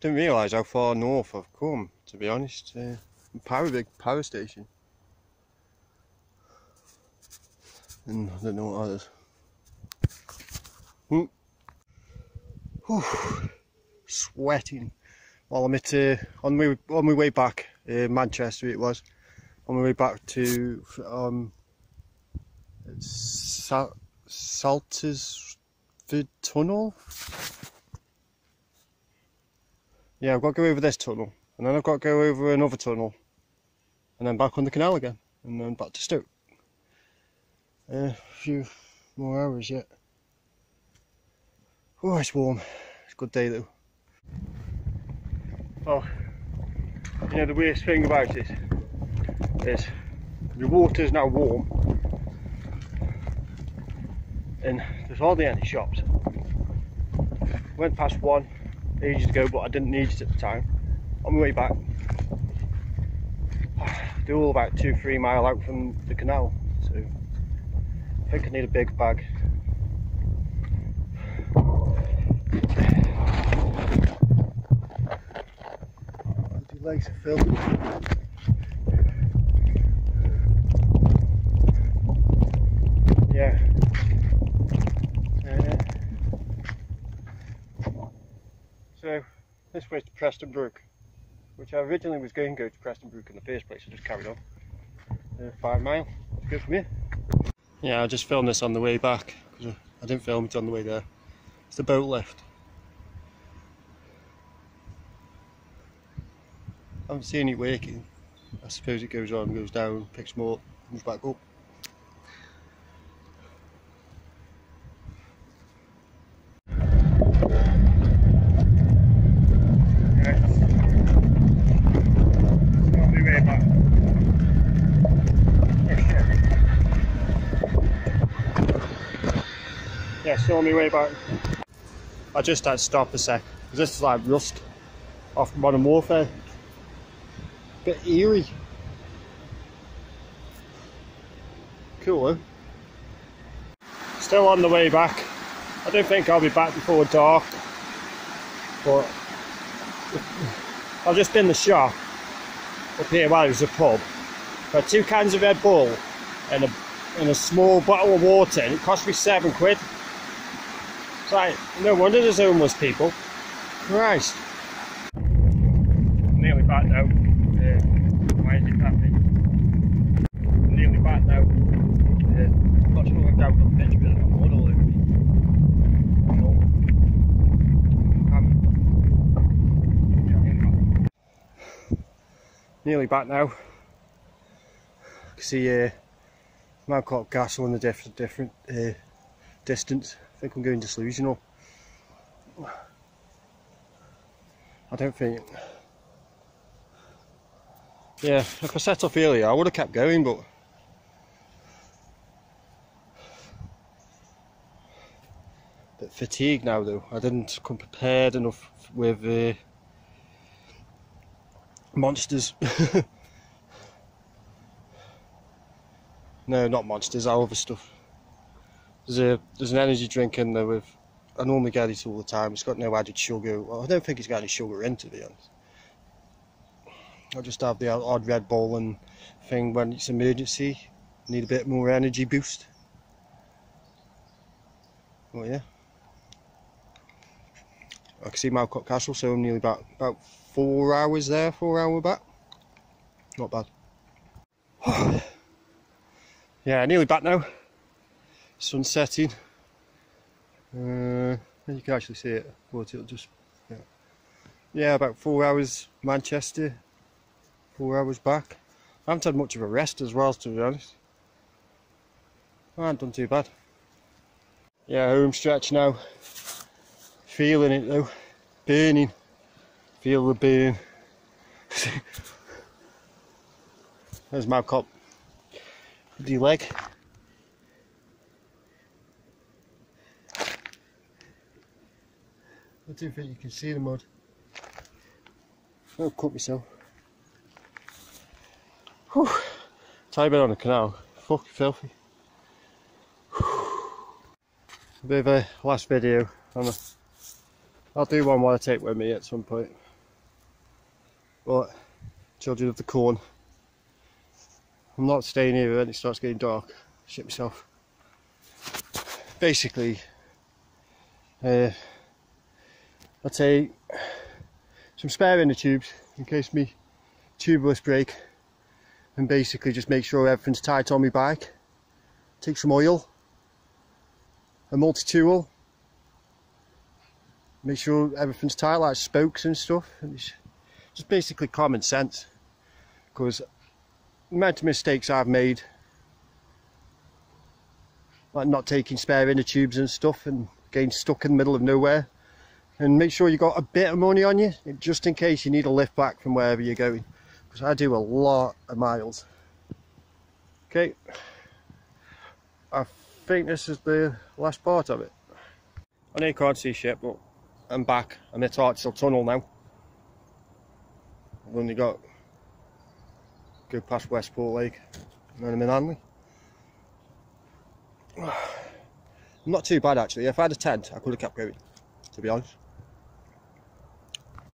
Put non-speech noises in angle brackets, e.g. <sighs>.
Didn't realise how far north I've come, to be honest. Uh, power big power station. And I don't know what that is. Hmm. Whew. Sweating while I'm at uh, on my on my way back, uh, Manchester it was, on my way back to um, Sal Saltersford Tunnel. Yeah, I've got to go over this tunnel, and then I've got to go over another tunnel, and then back on the canal again, and then back to Stoke. A few more hours yet. Oh, it's warm. It's a good day though. Oh, you know the weirdest thing about it is the water is now warm and there's hardly any shops. Went past one ages ago but I didn't need it at the time. On my way back, <sighs> they're all about two, three mile out from the canal so I think I need a big bag <sighs> legs are filled. This way's to Preston Brook, which I originally was going to go to Preston Brook in the first place. I just carried on. Uh, five mile. Good for me. Yeah, I just filmed this on the way back because I didn't film it on the way there. It's the boat lift. I haven't seen it working. I suppose it goes on, goes down, picks more, comes back up. Yeah, on my way back. I just had to stop a sec, this is like rust off Modern Warfare bit eerie. Cool, eh? Still on the way back. I don't think I'll be back before dark, but I've just been the shop up here while well, it was a pub. Got two cans of Red Bull and a, and a small bottle of water, and it cost me seven quid. Like, no wonder there's homeless people. Christ. Nearly back now. Why is it happening? Nearly back now. Uh, not sure I've got the pitch, but I've got all over me. nearly back now. I can see uh, Mow Cop Castle in the different different uh, distance. I think I'm going disillusional. I don't think yeah, if I set off earlier, I would have kept going, but bit fatigued now though. I didn't come prepared enough with uh, monsters. <laughs> no, not monsters, our other stuff. There's a there's an energy drink in there with I normally get it all the time. It's got no added sugar. Well, I don't think it's got any sugar in to be honest. I'll just have the odd Red Bull and thing when it's emergency. Need a bit more energy boost. Oh yeah. I can see Mow Cop Castle, so I'm nearly about about four hours there, four hour back. Not bad. <sighs> yeah, nearly back now. Sun setting. Uh, you can actually see it, but it'll just yeah. yeah, about four hours Manchester, four hours back. I haven't had much of a rest as well, to be honest. I haven't done too bad. Yeah, home stretch now. Feeling it though. Burning. Feel the burn. <laughs> There's my cop. The leg. I do think you can see the mud. I'll cut myself. Whew. Bit on the canal. Fucking filthy. A bit of a last video. i will do one while I take with me at some point. but children of the corn. I'm not staying here when it starts getting dark. Shit myself. Basically, uh, I'd say some spare inner tubes in case me tubeless break and basically just make sure everything's tight on my bike. Take some oil, a multi-tool, make sure everything's tight like spokes and stuff. And it's just basically common sense because the mistakes I've made like not taking spare inner tubes and stuff and getting stuck in the middle of nowhere and make sure you got a bit of money on you just in case you need a lift back from wherever you're going. Because I do a lot of miles. Okay. I think this is the last part of it. I know you can't see shit but I'm back. I'm at Harecastle Tunnel now. I've only got go past Westport Lake. And then I'm in Hanley not too bad actually. If I had a tent I could have kept going to be honest